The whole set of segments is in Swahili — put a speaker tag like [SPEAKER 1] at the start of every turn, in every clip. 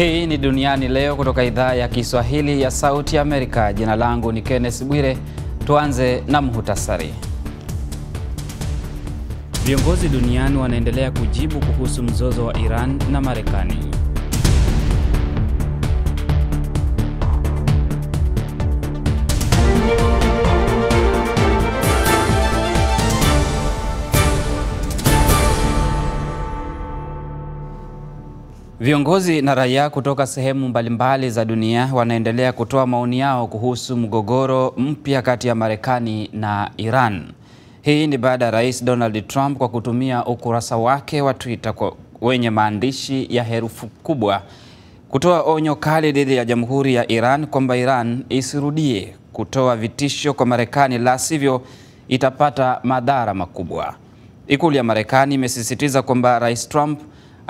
[SPEAKER 1] Hii ni Duniani Leo kutoka idhaa ya Kiswahili ya Sauti Amerika. Jina langu ni Kenneth Bwire. Tuanze na muhtasari. Viongozi duniani wanaendelea kujibu kuhusu mzozo wa Iran na Marekani. Viongozi na raia kutoka sehemu mbalimbali za dunia wanaendelea kutoa maoni yao kuhusu mgogoro mpya kati ya Marekani na Iran. Hii ni baada ya Rais Donald Trump kwa kutumia ukurasa wake wa Twitter kwa wenye maandishi ya herufi kubwa kutoa onyo kali dhidi ya Jamhuri ya Iran kwamba Iran isirudie kutoa vitisho kwa Marekani, la sivyo itapata madhara makubwa. Ikulu ya Marekani imesisitiza kwamba Rais Trump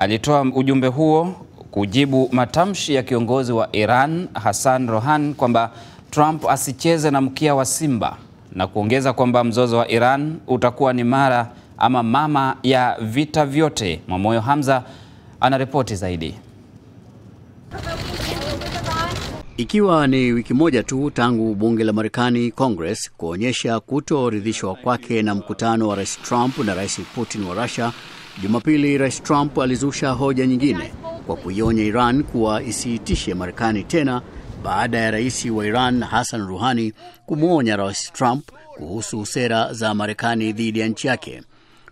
[SPEAKER 1] alitoa ujumbe huo kujibu matamshi ya kiongozi wa Iran Hassan Rohan kwamba Trump asicheze na mkia wa simba na kuongeza kwamba mzozo wa Iran utakuwa ni mara ama mama ya vita vyote. Mwamoyo Hamza anaripoti zaidi.
[SPEAKER 2] Ikiwa ni wiki moja tu tangu bunge la Marekani Congress kuonyesha kutoridhishwa kwake na mkutano wa Rais Trump na Rais Putin wa Russia, Jumapili Rais Trump alizusha hoja nyingine kwa kuionya Iran kuwa isiitishe Marekani tena baada ya rais wa Iran Hassan Rouhani kumwonya Rais Trump kuhusu sera za Marekani dhidi ya nchi yake.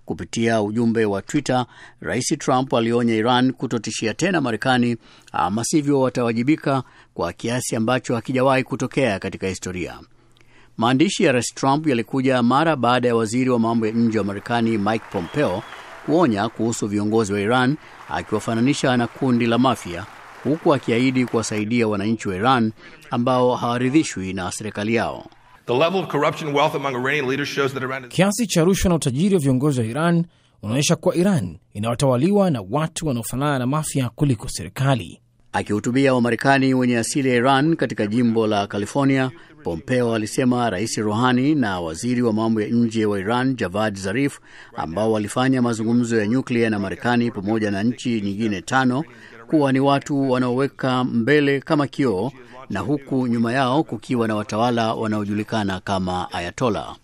[SPEAKER 2] Kupitia ujumbe wa Twitter, Rais Trump alionya Iran kutotishia tena Marekani, ama sivyo watawajibika kwa kiasi ambacho hakijawahi kutokea katika historia. Maandishi ya Rais Trump yalikuja mara baada ya waziri wa mambo ya nje wa Marekani Mike Pompeo kuonya kuhusu viongozi wa Iran, akiwafananisha na kundi la mafia, huku akiahidi kuwasaidia wananchi wa Iran ambao hawaridhishwi na serikali yao.
[SPEAKER 3] Kiasi cha rushwa na utajiri wa viongozi wa Iran unaonyesha kuwa Iran inawatawaliwa na watu wanaofanana na mafia kuliko serikali.
[SPEAKER 2] Akihutubia Wamarekani wenye asili ya Iran katika jimbo la California, Pompeo alisema Rais Rohani na waziri wa mambo ya nje wa Iran Javad Zarif, ambao walifanya mazungumzo ya nyuklia na Marekani pamoja na nchi nyingine tano, kuwa ni watu wanaoweka mbele kama kioo na huku nyuma yao kukiwa na watawala wanaojulikana kama Ayatola.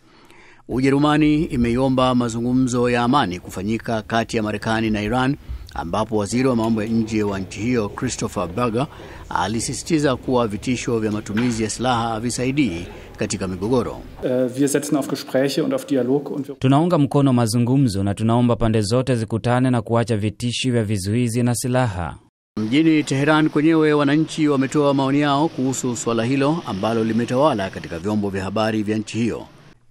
[SPEAKER 2] Ujerumani imeiomba mazungumzo ya amani kufanyika kati ya Marekani na Iran ambapo waziri wa mambo ya nje wa nchi hiyo Christopher Berger alisisitiza kuwa vitisho vya matumizi ya silaha havisaidii katika migogoro.
[SPEAKER 4] Uh, setzen auf Gespräche und Dialog.
[SPEAKER 1] Tunaunga mkono mazungumzo na tunaomba pande zote zikutane na kuacha vitishi vya vizuizi na silaha.
[SPEAKER 2] Mjini Teheran kwenyewe wananchi wametoa maoni yao kuhusu suala hilo ambalo limetawala katika vyombo vya habari vya nchi hiyo.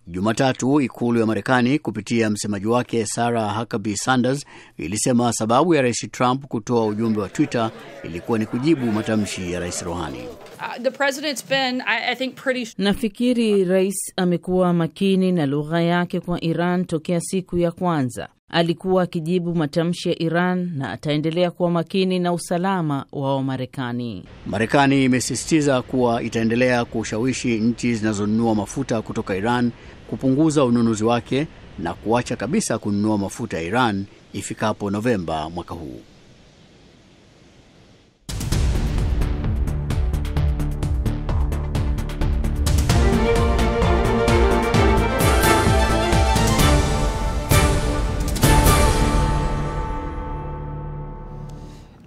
[SPEAKER 2] Jumatatu, ikulu ya Marekani kupitia msemaji wake Sarah Huckabee Sanders ilisema sababu ya rais Trump kutoa ujumbe wa Twitter ilikuwa ni kujibu matamshi ya rais Rohani. Uh, been, I, I think pretty...
[SPEAKER 5] Nafikiri rais amekuwa makini na lugha yake kwa Iran tokea siku ya kwanza. Alikuwa akijibu matamshi ya Iran na ataendelea kuwa makini na usalama wa Wamarekani.
[SPEAKER 2] Marekani imesisitiza kuwa itaendelea kushawishi nchi zinazonunua mafuta kutoka Iran kupunguza ununuzi wake na kuacha kabisa kununua mafuta ya Iran ifikapo Novemba mwaka huu.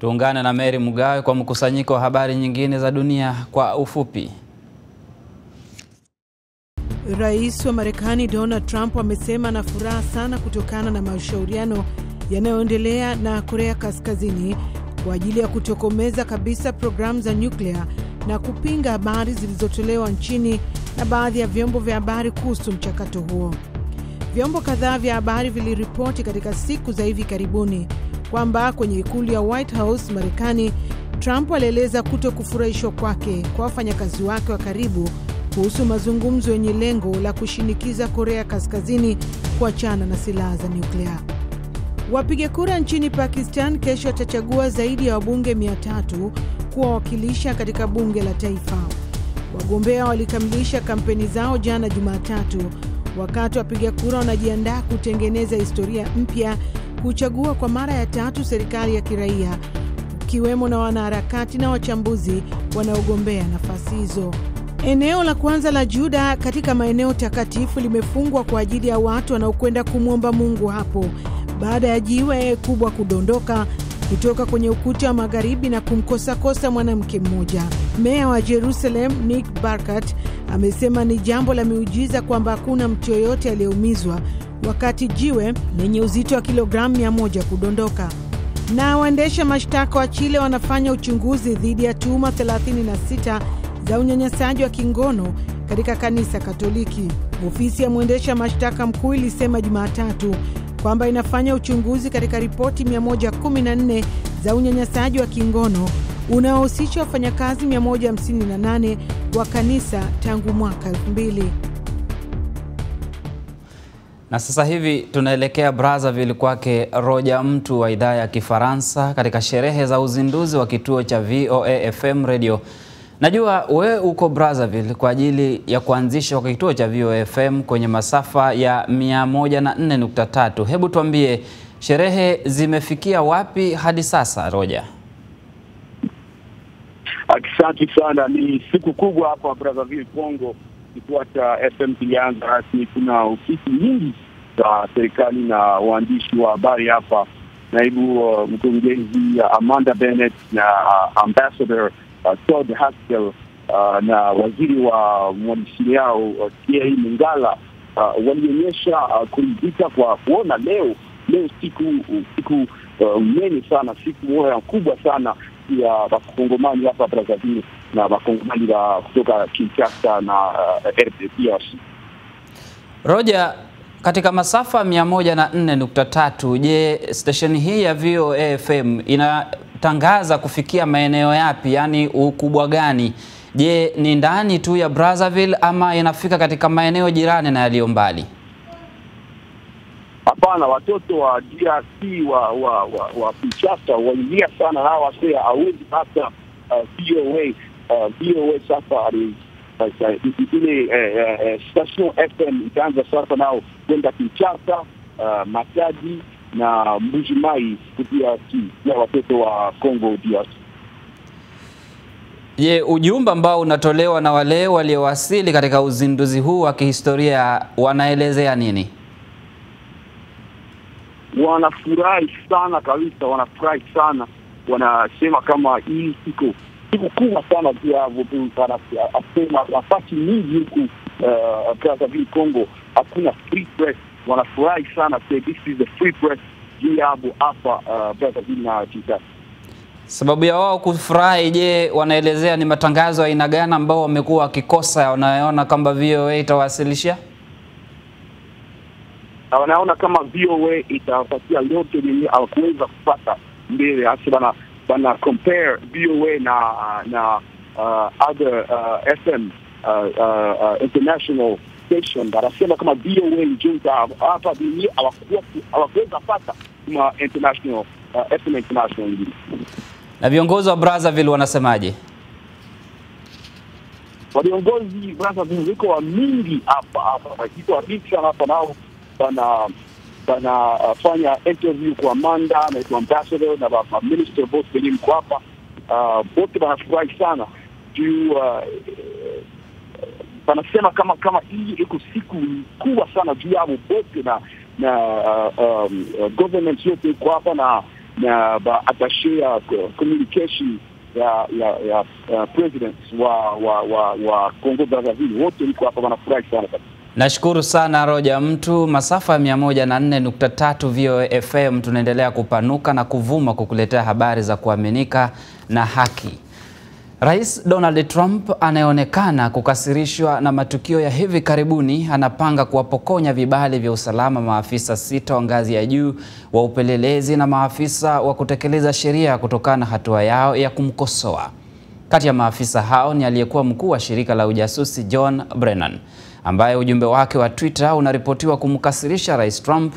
[SPEAKER 1] Tuungane na Mary Mugawe kwa mkusanyiko wa habari nyingine za dunia kwa ufupi.
[SPEAKER 6] Rais wa Marekani Donald Trump amesema ana furaha sana kutokana na mashauriano yanayoendelea na Korea Kaskazini kwa ajili ya kutokomeza kabisa programu za nyuklia na kupinga habari zilizotolewa nchini na baadhi ya vyombo vya habari kuhusu mchakato huo. Vyombo kadhaa vya habari viliripoti katika siku za hivi karibuni kwamba kwenye ikulu ya White House Marekani, Trump alieleza kuto kufurahishwa kwake kwa wafanyakazi wake wa karibu kuhusu mazungumzo yenye lengo la kushinikiza Korea Kaskazini kuachana na silaha za nyuklia. Wapiga kura nchini Pakistan kesho watachagua zaidi ya wabunge 300 kuwawakilisha katika bunge la taifa. Wagombea walikamilisha kampeni zao jana Jumatatu, wakati wapiga kura wanajiandaa kutengeneza historia mpya kuchagua kwa mara ya tatu serikali ya kiraia ikiwemo na wanaharakati na wachambuzi wanaogombea nafasi hizo. Eneo la kwanza la Juda katika maeneo takatifu limefungwa kwa ajili ya watu wanaokwenda kumwomba Mungu hapo baada ya jiwe kubwa kudondoka kutoka kwenye ukuta wa magharibi na kumkosakosa mwanamke mmoja. Meya wa Jerusalem Nick Barkat amesema ni jambo la miujiza kwamba hakuna mtu yoyote aliyeumizwa wakati jiwe lenye uzito wa kilogramu mia moja kudondoka. Na waendesha mashtaka wa Chile wanafanya uchunguzi dhidi ya tuhuma 36 za unyanyasaji wa kingono katika kanisa Katoliki. Ofisi ya mwendesha mashtaka mkuu ilisema Jumatatu kwamba inafanya uchunguzi katika ripoti 114 za unyanyasaji wa kingono unaohusisha wafanyakazi 158 wa kanisa tangu mwaka 2000.
[SPEAKER 1] Na sasa hivi tunaelekea Brazzaville kwake Roja Mtu wa idhaa ya Kifaransa katika sherehe za uzinduzi wa kituo cha VOA FM radio. Najua we uko Brazzaville kwa ajili ya kuanzisha kwa kituo cha VOFM kwenye masafa ya 104.3. Hebu tuambie sherehe zimefikia wapi hadi sasa, Roja?
[SPEAKER 7] Asante sana. Ni siku kubwa hapa Brazzaville, Kongo. Kituo cha FM kilianza rasmi. Kuna ofisi nyingi za serikali na waandishi wa habari hapa. Naibu uh, mkurugenzi uh, Amanda Bennett na uh, ambassador uh, Todd Haskell uh, na waziri wa mawasiliano uh, Mungala uh, walionyesha uh, kuridhika kwa kuona leo leo siku siku uh, mnene sana, siku moya kubwa sana ya wakongomani hapa Brazzaville na wakongomani wa kutoka Kinshasa na uh.
[SPEAKER 1] Roja, katika masafa 104.3, je, stesheni hii ya VOA FM inatangaza kufikia maeneo yapi? yani ukubwa gani? Je, ni ndani tu ya Brazzaville ama inafika katika maeneo jirani na yaliyo mbali?
[SPEAKER 7] Hapana, watoto wa DRC wa wa wa, wa Kinshasa waingia sana hawa wasee, hawezi hata uh, VOA uh, VOA sasa ile station FM itaanza sasa nao kwenda Kinshasa, uh, Matadi na Mbujimai DRC ya watoto wa Congo DRC.
[SPEAKER 1] Je, ujumbe ambao unatolewa na wale waliowasili katika uzinduzi huu wa kihistoria wanaelezea nini?
[SPEAKER 7] Wanafurahi sana kabisa, wanafurahi sana, wanasema kama hii siku siku kubwa sana pia, asema nafasi nyingi huku Brazzaville Congo hakuna free press. Wanafurahi sana, say this is the free press yabo hapa Brazzaville na Kinshasa.
[SPEAKER 1] Sababu ya wao kufurahi, je, wanaelezea ni matangazo aina gani ambao wamekuwa wakikosa wanaona kwamba VOA itawasilishia?
[SPEAKER 7] Wanaona kama VOA itawapatia yote yenye hawakuweza kupata mbele, hasa bana bana compare VOA na na uh, other uh, FM uh, uh, uh, international station, anasema kama VOA ndio hapa dunia hawakuweza pata kama international uh, FM international nyingine.
[SPEAKER 1] Na viongozi wa Brazzaville wanasemaje?
[SPEAKER 7] Viongozi Brazzaville wiko wa mingi hapa hapa, wiko wa mingi hapa, nao bana banafanya uh, interview kwa manda na kwa ambassador na ba minister both wenye mko hapa. Wote, uh, wanafurahi sana. Juu wanasema kama kama hii iko siku kubwa sana juu yao bote na na uh, um, uh, government yote iko hapa na na baatashe ya communication ya ya ya uh, president wa wa wa wa Congo Brazzaville wote niko hapa, wanafurahi sana kabisa.
[SPEAKER 1] Nashukuru sana Roja Mtu. Masafa ya 104.3 VOA FM tunaendelea kupanuka na kuvuma kukuletea habari za kuaminika na haki. Rais Donald Trump anayeonekana kukasirishwa na matukio ya hivi karibuni anapanga kuwapokonya vibali vya usalama maafisa sita wa ngazi ya juu wa upelelezi na maafisa wa kutekeleza sheria kutokana na hatua yao ya kumkosoa. Kati ya maafisa hao ni aliyekuwa mkuu wa shirika la ujasusi John Brennan ambaye ujumbe wake wa Twitter unaripotiwa kumkasirisha Rais Trump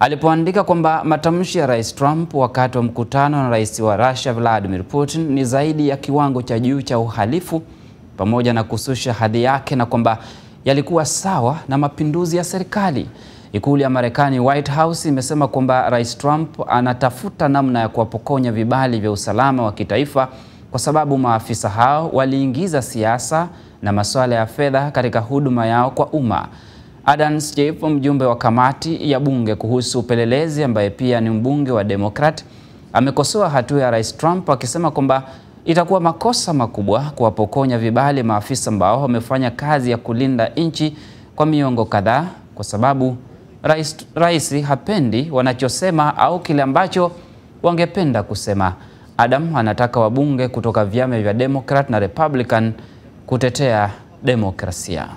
[SPEAKER 1] alipoandika kwamba matamshi ya Rais Trump wakati wa mkutano na Rais wa Russia Vladimir Putin ni zaidi ya kiwango cha juu cha uhalifu pamoja na kususha hadhi yake na kwamba yalikuwa sawa na mapinduzi ya serikali. Ikulu ya Marekani, White House, imesema kwamba Rais Trump anatafuta namna ya kuwapokonya vibali vya usalama wa kitaifa kwa sababu maafisa hao waliingiza siasa na masuala ya fedha katika huduma yao kwa umma. Adam Steve, mjumbe wa kamati ya bunge kuhusu upelelezi, ambaye pia ni mbunge wa Democrat, amekosoa hatua ya Rais Trump akisema kwamba itakuwa makosa makubwa kuwapokonya vibali maafisa ambao wamefanya kazi ya kulinda nchi kwa miongo kadhaa kwa sababu rais, rais hapendi wanachosema au kile ambacho wangependa kusema. Adam anataka wabunge kutoka vyama vya Democrat na Republican kutetea demokrasia.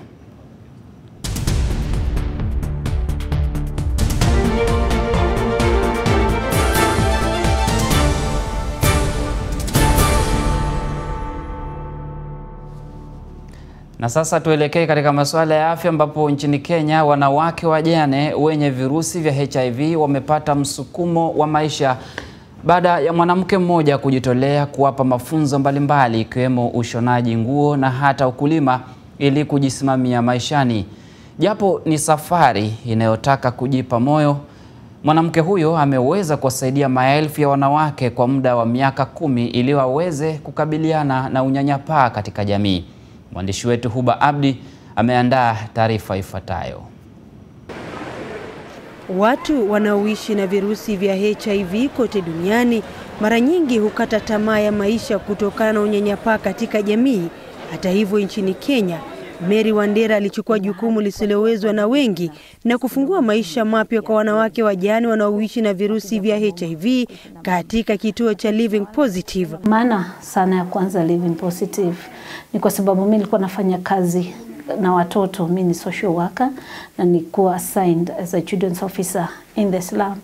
[SPEAKER 1] Na sasa tuelekee katika masuala ya afya ambapo nchini Kenya wanawake wajane wenye virusi vya HIV wamepata msukumo wa maisha baada ya mwanamke mmoja kujitolea kuwapa mafunzo mbalimbali ikiwemo ushonaji nguo na hata ukulima ili kujisimamia maishani. Japo ni safari inayotaka kujipa moyo, mwanamke huyo ameweza kuwasaidia maelfu ya wanawake kwa muda wa miaka kumi ili waweze kukabiliana na unyanyapaa katika jamii. Mwandishi wetu Huba Abdi ameandaa taarifa ifuatayo.
[SPEAKER 8] Watu wanaoishi na virusi vya HIV kote duniani mara nyingi hukata tamaa ya maisha kutokana na unyanyapaa katika jamii. Hata hivyo, nchini Kenya, Mary Wandera alichukua jukumu lisilowezwa na wengi na kufungua maisha mapya kwa wanawake wajane wanaoishi na virusi vya HIV katika kituo cha Living Positive.
[SPEAKER 9] Maana sana ya kwanza Living Positive ni kwa sababu mimi nilikuwa nafanya kazi na watoto. Mimi ni social worker na nikuwa assigned as a children's officer in the slum,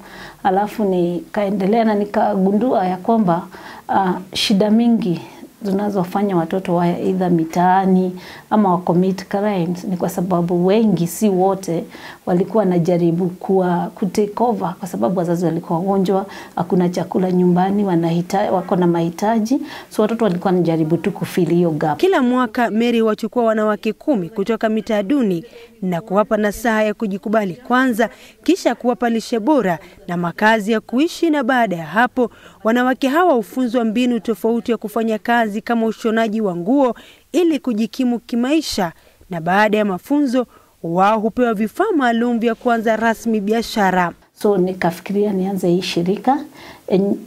[SPEAKER 9] alafu nikaendelea na nikagundua ya kwamba uh, shida mingi zinazofanya watoto wa either mitaani ama wa commit crimes ni kwa sababu wengi, si wote, walikuwa wanajaribu kuwa kutake over, kwa sababu wazazi walikuwa wagonjwa, hakuna chakula nyumbani, wanahitaji, wako na mahitaji, so watoto walikuwa wanajaribu tu kufili hiyo gap.
[SPEAKER 8] Kila mwaka Mary wachukua wanawake kumi kutoka mitaa duni na kuwapa nasaha ya kujikubali kwanza, kisha kuwapa lishe bora na makazi ya kuishi, na baada ya hapo wanawake hawa hufunzwa mbinu tofauti ya kufanya kazi kama ushonaji wa nguo ili kujikimu kimaisha, na baada ya mafunzo wao hupewa vifaa maalum vya kuanza rasmi biashara.
[SPEAKER 9] So nikafikiria nianze hii shirika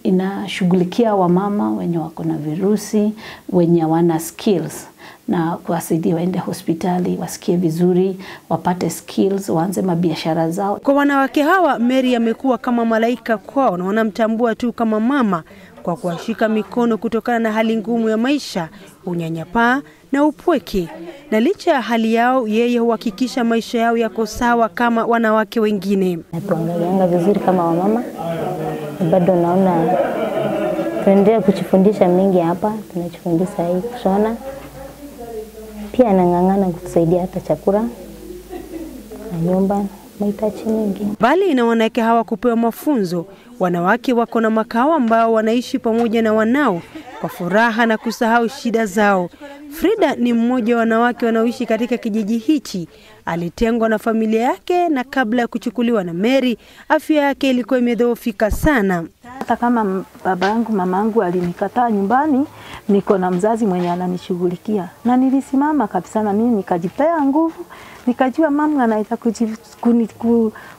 [SPEAKER 9] inashughulikia wamama wenye wako na virusi, wenye hawana skills na kuwasaidia waende hospitali wasikie vizuri, wapate skills, waanze mabiashara zao.
[SPEAKER 8] Kwa wanawake hawa, Mary amekuwa kama malaika kwao na wanamtambua tu kama mama kwa kuwashika mikono kutokana na hali ngumu ya maisha, unyanyapaa na upweke. Na licha ya hali yao, yeye huhakikisha maisha yao yako sawa kama wanawake wengine.
[SPEAKER 10] Natuangalianga vizuri kama wamama, bado naona tunaendelea kujifundisha mingi hapa, tunajifundisha hii kushona pia anang'ang'ana kutusaidia hata chakula na nyumba mahitaji mengi.
[SPEAKER 8] Mbali na wanawake hawa kupewa mafunzo, wanawake wako na makao ambao wanaishi pamoja na wanao kwa furaha na kusahau shida zao. Frida ni mmoja wa wanawake wanaoishi katika kijiji hichi. Alitengwa na familia yake, na kabla ya kuchukuliwa na Mary, afya yake ilikuwa imedhoofika sana.
[SPEAKER 11] Hata kama baba yangu mama yangu alinikataa nyumbani, niko na mzazi mwenye ananishughulikia, na nilisimama kabisa, na mimi nikajipea nguvu, nikajua mama anaweza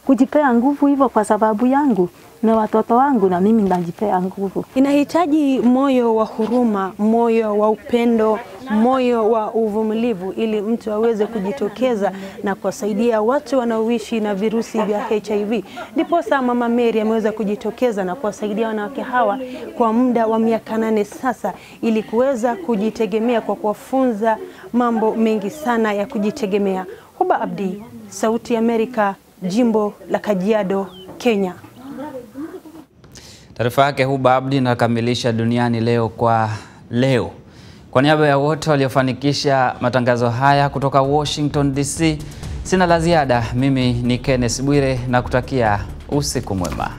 [SPEAKER 11] kujipea nguvu hivyo kwa sababu yangu na watoto wangu, na mimi najipea nguvu.
[SPEAKER 8] Inahitaji moyo wa huruma, moyo wa upendo, moyo wa uvumilivu, ili mtu aweze kujitokeza na kuwasaidia watu wanaoishi na virusi vya HIV. Ndiposa Mama Mary ameweza kujitokeza na kuwasaidia wanawake hawa kwa muda wa miaka nane sasa, ili kuweza kujitegemea kwa kuwafunza mambo mengi sana ya kujitegemea. Huba Abdi, Sauti ya Amerika, jimbo la Kajiado, Kenya.
[SPEAKER 1] Taarifa yake Huba Abdi inakamilisha Duniani Leo kwa leo. Kwa niaba ya wote waliofanikisha matangazo haya kutoka Washington DC, sina la ziada. Mimi ni Kenneth Bwire na kutakia usiku mwema.